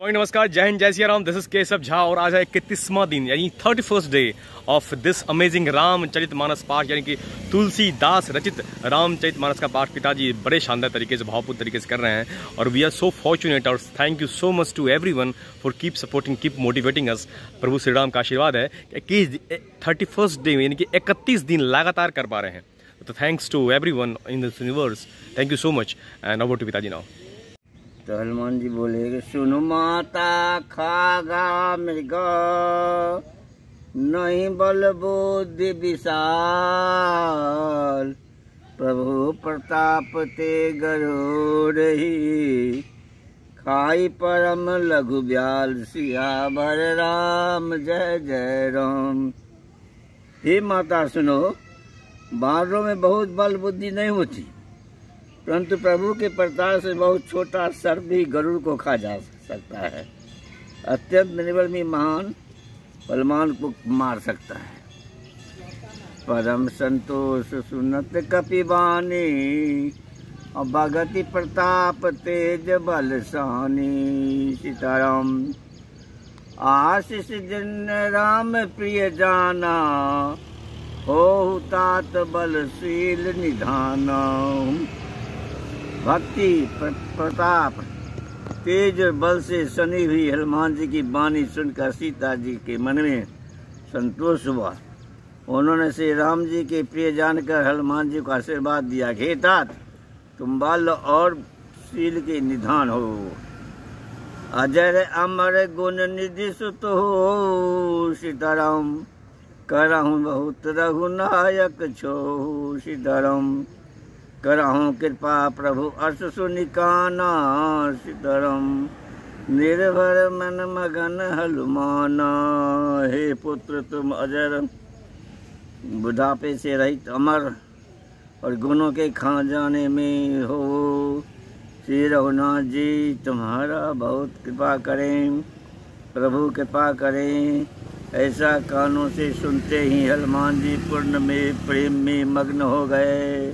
नमस्कार, जय हिंद, जय सिया राम दिस इज़ केशव झा और आज है इकतीसवा दिन, यानी thirty first day of this amazing Ramcharit Manas पाठ, यानी कि तुलसीदास रचित रामचरित मानस का पाठ पिताजी बड़े शानदार तरीके से, भावपूर्ण तरीके से कर रहे हैं और वी आर सो फॉर्चुनेट और thank you so much to everyone for keep supporting keep motivating us प्रभु श्री राम का आशीर्वाद है इक्कीस थर्टी फ़र्स्ट डे यानी कि इकतीस दिन लगातार कर पा रहे हैं। तो thanks to everyone in this universe thank you so much and our to पिताजी नाउ तो हनुमान जी बोले कि सुनो माता, खागा मृग, नहीं बल बुद्धि विशाल। प्रभु प्रताप ते गरुड़ही खाई परम लघु ब्याल, सिया भर राम, जय जय राम। हे माता, सुनो बानरों में बहुत बल बुद्धि नहीं होती। परंतु प्रभु के प्रताप से बहुत छोटा सर्प भी गरुड़ को खा जा सकता है। अत्यंत निर्बल भी महान, बलवान को मार सकता है। परम संतोष सुनत कपिवानी, और भगति प्रताप तेज बल सानी सीताराम, आशीष जिन राम प्रिय जाना हो तात बलशील निधाना। भक्ति प्रताप, तेज बल से सनी हुई हनुमान जी की वाणी सुनकर सीता जी के मन में संतोष हुआ। उन्होंने श्री राम जी के प्रिय जानकर हनुमान जी को आशीर्वाद दिया, हे तात, तुम बल और शील के निधान हो। अजर अमर गुण निधि सुत हो, सीताराम, करहूँ बहुत रघुनायक छो, सीताराम। करहूँ कृपा प्रभु अर्श सुनिकाना सीताराम निर्भर मन मगन हनुमाना हे पुत्र, तुम अजर। बुढ़ापे से रहित अमर और गुणों के खा जाने में हो। श्री रघुनाथ जी, तुम्हारा बहुत कृपा करें। प्रभु कृपा करें। ऐसा कानों से सुनते ही हनुमान जी पूर्ण में प्रेम में मग्न हो गए।